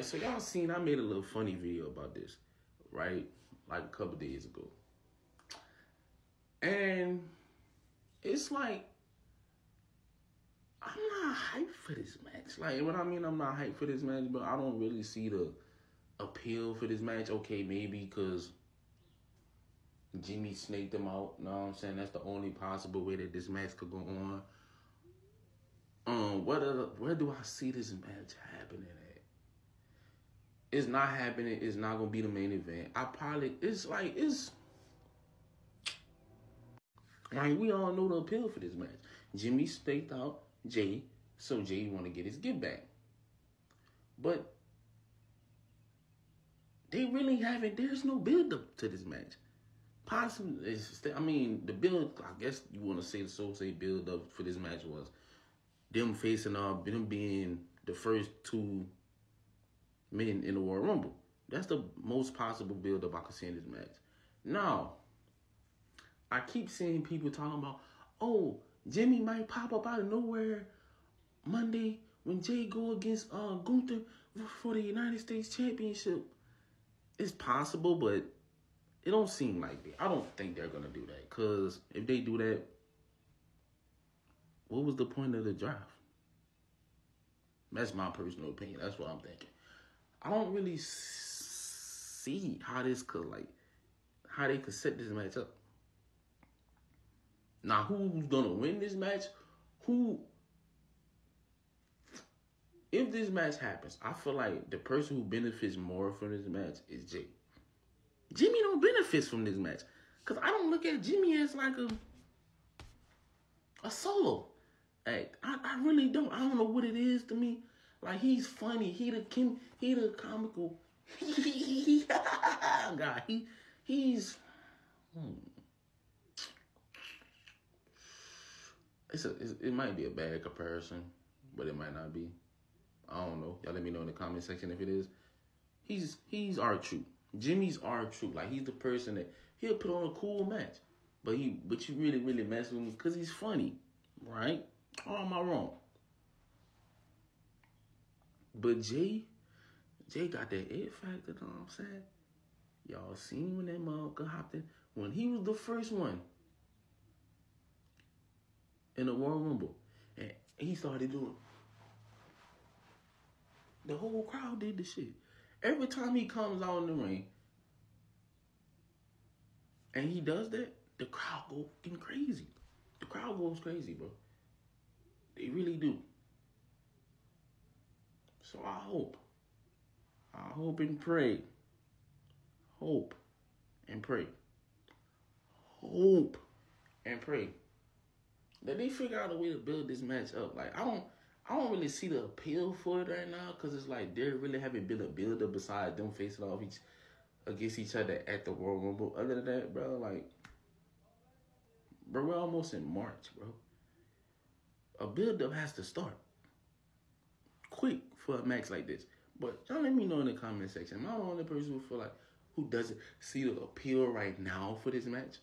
right, so y'all seen I made a little funny video about this, right? Like a couple days ago. And it's like I'm not hyped for this match. Like what I mean, I'm not hyped for this match, but I don't really see the appeal for this match. Okay, maybe because Jimmy snaked them out. You know what I'm saying? That's the only possible way that this match could go on. Um, what other, where do I see this match happening at? It's not happening. It's not gonna be the main event. I probably it's like it's like we all know the appeal for this match. Jimmy staked out Jey, so Jey want to get his get back. But they really haven't. There's no build up to this match. Possibly, I mean, the build. I guess you want to say the Soul Say build up for this match was them facing off, them being the first two men in the Royal Rumble. That's the most possible build up I could see in this match. Now, I keep seeing people talking about, oh, Jimmy might pop up out of nowhere Monday when Jey go against uh, Gunther for the United States Championship. It's possible, but it don't seem like it. I don't think they're gonna do that. Cause if they do that, what was the point of the draft? That's my personal opinion. That's what I'm thinking. I don't really see how this could like how they could set this match up. Now, who's gonna win this match? Who? If this match happens, I feel like the person who benefits more from this match is Jey. Jimmy don't benefit from this match because I don't look at Jimmy as like a a solo act. I, I really don't. I don't know what it is to me. Like he's funny. He the Kim. He the comical. guy. He he's. Hmm. It's a. It's, it might be a bad comparison, but it might not be. I don't know. Y'all let me know in the comment section if it is. He's he's R-Truth. Jimmy's R-Truth. Like he's the person that he'll put on a cool match, but he but you really really mess with him because he's funny, right? Or am I wrong? But Jey, Jey got that it factor, know what I'm saying? Y'all seen when that motherfucker hopped in? When he was the first one in the Royal Rumble. And he started doing the whole crowd did the shit. Every time he comes out in the ring and he does that, the crowd go fucking crazy. The crowd goes crazy, bro. They really do. So I hope, I hope and pray, hope and pray, hope and pray that they figure out a way to build this match up. Like I don't, I don't really see the appeal for it right now because it's like they really haven't built a build up besides them facing off each against each other at the World Rumble. Other than that, bro, like, bro, we're almost in March, bro. A build up has to start quick for a match like this. But y'all let me know in the comment section. Am I the only person who feel like who doesn't see the appeal right now for this match?